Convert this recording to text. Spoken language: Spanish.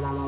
la